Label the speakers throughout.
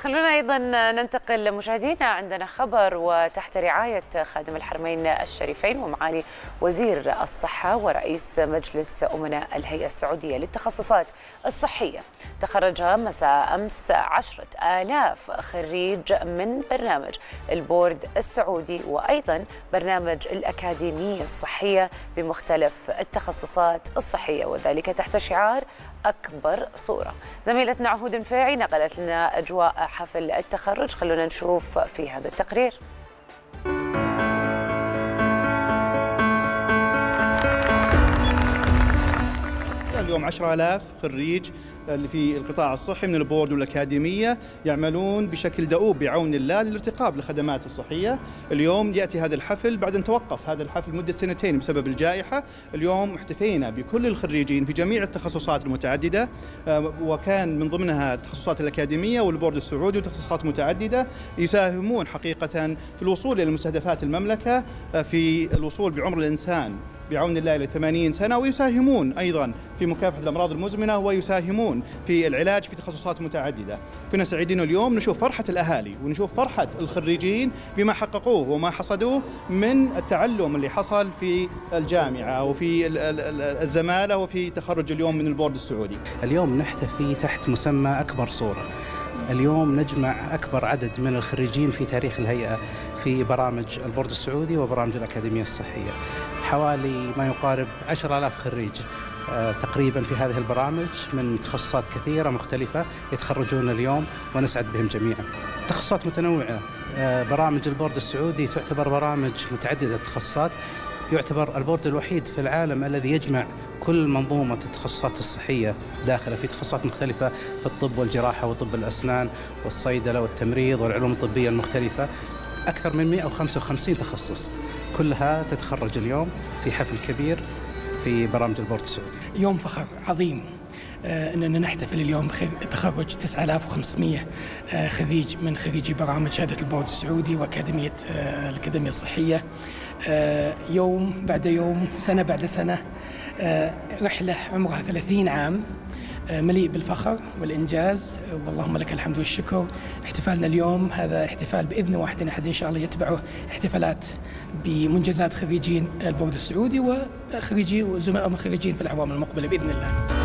Speaker 1: خلونا أيضا ننتقل مشاهدينا عندنا خبر وتحت رعاية خادم الحرمين الشريفين ومعالي وزير الصحة ورئيس مجلس أمناء الهيئة السعودية للتخصصات الصحية. تخرج مساء أمس عشرة آلاف خريج من برنامج البورد السعودي وأيضا برنامج الأكاديمية الصحية بمختلف التخصصات الصحية وذلك تحت شعار أكبر صورة. زميلتنا عهود نفاعي نقلت لنا أجواء حفل التخرج. خلونا نشوف في هذا التقرير.
Speaker 2: اليوم 10000 خريج في القطاع الصحي من البورد والأكاديمية يعملون بشكل دؤوب بعون الله للارتقاب بالخدمات الصحية. اليوم يأتي هذا الحفل بعد أن توقف هذا الحفل مدة سنتين بسبب الجائحة. اليوم احتفينا بكل الخريجين في جميع التخصصات المتعددة آه، وكان من ضمنها التخصصات الأكاديمية والبورد السعودي وتخصصات متعددة يساهمون حقيقة في الوصول إلى مستهدفات المملكة آه، في الوصول بعمر الإنسان بعون الله إلى 80 سنة ويساهمون أيضا في مكافحة الأمراض المزمنة ويساهمون في العلاج في تخصصات متعددة. كنا سعيدين اليوم نشوف فرحة الأهالي ونشوف فرحة الخريجين بما حققوه وما حصدوه من التعلم اللي حصل في الجامعة وفي الزمالة وفي تخرج اليوم من البورد السعودي.
Speaker 3: اليوم نحتفي تحت مسمى أكبر صورة. اليوم نجمع أكبر عدد من الخريجين في تاريخ الهيئة في برامج البورد السعودي وبرامج الأكاديمية الصحية. حوالي ما يقارب 10000 خريج آه، تقريبا في هذه البرامج من تخصصات كثيرة مختلفة يتخرجون اليوم ونسعد بهم جميعا. تخصصات متنوعة آه، برامج البورد السعودي تعتبر برامج متعددة التخصصات. يعتبر البورد الوحيد في العالم الذي يجمع كل منظومة التخصصات الصحية داخله في تخصصات مختلفة في الطب والجراحة وطب الأسنان والصيدلة والتمريض والعلوم الطبية المختلفة. أكثر من 155 تخصص. كلها تتخرج اليوم في حفل كبير في برامج البورد السعودي.
Speaker 4: يوم فخر عظيم. آه، إننا نحتفل اليوم بتخرج 9500 آه، خريج من خريجي برامج شهادة البورد السعودي وأكاديمية آه، الأكاديمية الصحية. يوم بعد يوم سنة بعد سنة رحلة عمرها 30 عام. مليء بالفخر والإنجاز واللهم لك الحمد والشكر. احتفالنا اليوم هذا احتفال بإذن واحد أحد إن شاء الله يتبعه احتفالات بمنجزات خريجين البورد السعودي وخريجي وزملاء خريجين في الأعوام المقبلة بإذن الله.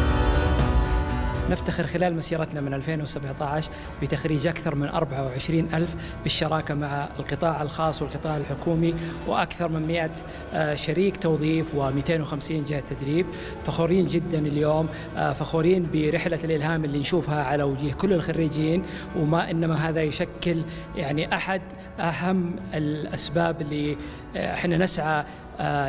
Speaker 5: نفتخر خلال مسيرتنا من 2017 بتخريج أكثر من 24 ألف بالشراكة مع القطاع الخاص والقطاع الحكومي وأكثر من 100 آه، شريك توظيف و250 جهة تدريب. فخورين جدا اليوم آه، فخورين برحلة الإلهام اللي نشوفها على وجه كل الخريجين. وما إنما هذا يشكل يعني أحد أهم الأسباب اللي آه، إحنا نسعى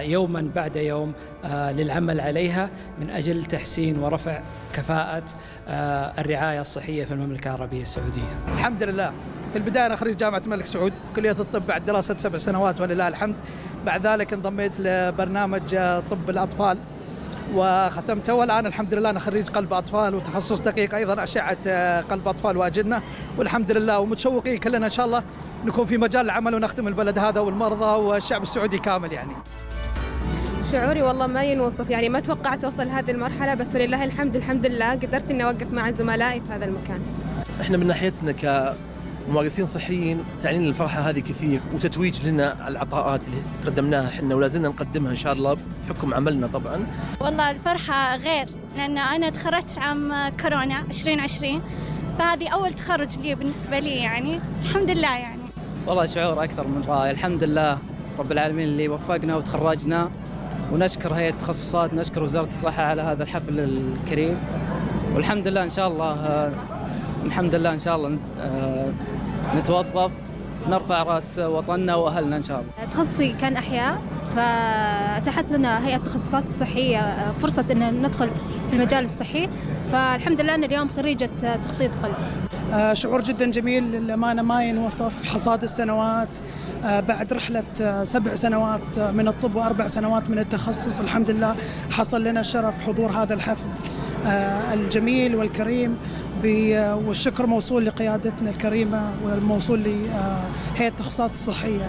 Speaker 5: يوما بعد يوم آه، للعمل عليها من أجل تحسين ورفع كفاءة آه، الرعاية الصحية في المملكة العربية السعودية.
Speaker 6: الحمد لله. في البداية أنا خريج جامعة الملك سعود كلية الطب بعد دراسة سبع سنوات ولله الحمد. بعد ذلك انضميت لبرنامج طب الأطفال. وختمته والآن الحمد لله أنا خريج قلب أطفال وتخصص دقيق أيضا أشعة قلب أطفال وأجنة. والحمد لله ومتشوقين كلنا إن شاء الله نكون في مجال العمل ونخدم البلد هذا والمرضى والشعب السعودي كامل يعني.
Speaker 7: شعوري والله ما ينوصف يعني ما توقعت أوصل هذه المرحلة بس ولله الحمد الحمد لله قدرت إني أوقف مع زملائي في هذا المكان.
Speaker 8: إحنا من ناحيتنا كممارسين صحيين تعنينا الفرحة هذه كثير وتتويج لنا العطاءات اللي قدمناها إحنا ولا زلنا نقدمها إن شاء الله بحكم عملنا طبعا.
Speaker 9: والله الفرحة غير لأن أنا تخرجت عام كورونا 2020 فهذه أول تخرج لي بالنسبة لي يعني الحمد لله يعني.
Speaker 5: والله شعور أكثر من رائع الحمد لله رب العالمين اللي وفقنا وتخرجنا ونشكر هيئة التخصصات نشكر وزارة الصحة على هذا الحفل الكريم والحمد لله إن شاء الله آه، الحمد لله إن شاء الله آه، نتوظف نرفع رأس وطننا وأهلنا إن شاء الله.
Speaker 10: تخصصي كان أحياء فاتاحت لنا هيئة التخصصات الصحيه آه، فرصة إن ندخل في المجال الصحي فالحمد لله أنا اليوم خريجة تخطيط قلب.
Speaker 11: آه، شعور جدا جميل للأمانة ما ينوصف. حصاد السنوات آه، بعد رحلة آه، سبع سنوات من الطب وأربع سنوات من التخصص. الحمد لله حصل لنا الشرف حضور هذا الحفل الجميل والكريم والشكر موصول لقيادتنا الكريمة والموصول لهيئة التخصصات الصحية.